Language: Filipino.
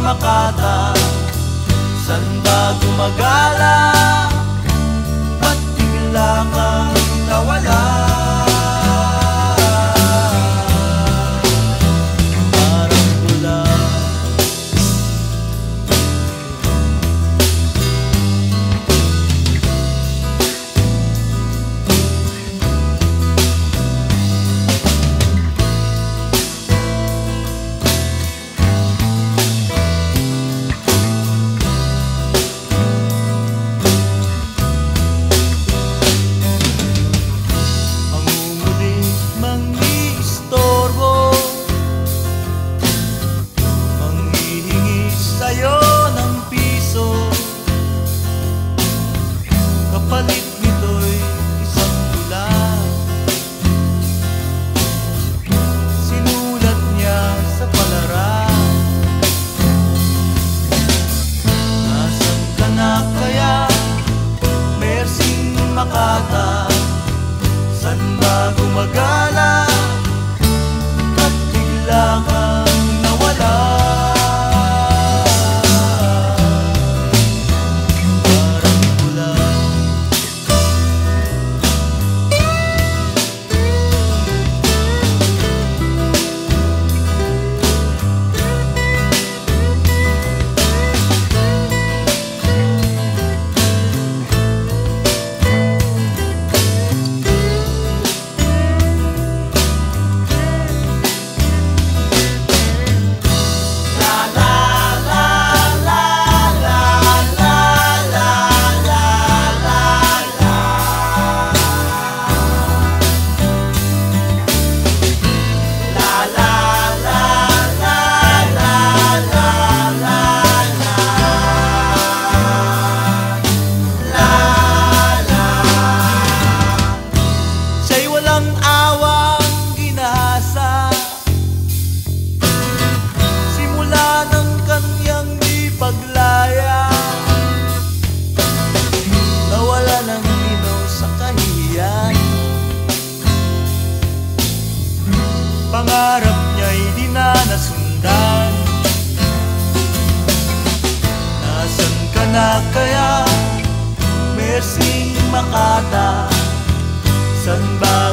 Makata San ba gumagala? Kapalit nito'y isang tula Sinulat niya sa palaran Nasaan ka na kaya? Mersing Makata San ba gumagala? Pangarap niya'y di na nasundan Nasaan ka na kaya? Mersing Makata San ba